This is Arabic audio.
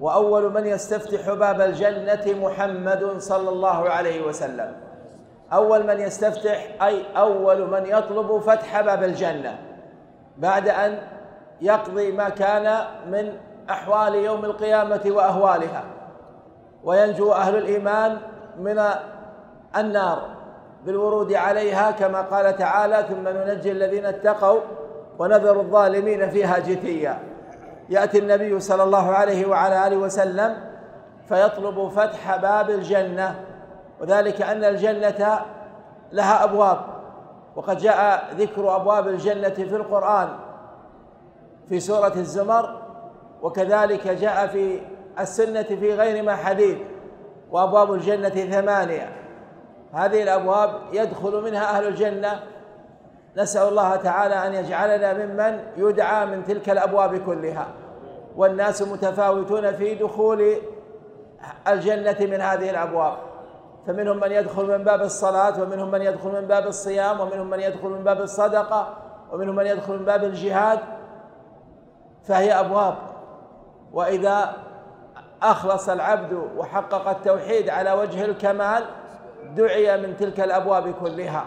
وأول من يستفتح باب الجنة محمد صلى الله عليه وسلم. أول من يستفتح أي أول من يطلب فتح باب الجنة بعد أن يقضي ما كان من أحوال يوم القيامة وأهوالها. وينجو أهل الإيمان من النار بالورود عليها كما قال تعالى ثم ننجي الذين اتقوا ونذر الظالمين فيها جثيا. يأتي النبي صلى الله عليه وعلى آله وسلم فيطلب فتح باب الجنة وذلك أن الجنة لها أبواب وقد جاء ذكر أبواب الجنة في القرآن في سورة الزمر وكذلك جاء في السنة في غير ما حديث وأبواب الجنة ثمانية. هذه الأبواب يدخل منها أهل الجنة نسأل الله تعالى أن يجعلنا ممن يدعى من تلك الأبواب كلها. والناس متفاوتون في دخول الجنة من هذه الأبواب. فمنهم من يدخل من باب الصلاة ومنهم من يدخل من باب الصيام ومنهم من يدخل من باب الصدقة ومنهم من يدخل من باب الجهاد. فهي أبواب. وإذا أخلص العبد وحقق التوحيد على وجه الكمال دعي من تلك الأبواب كلها.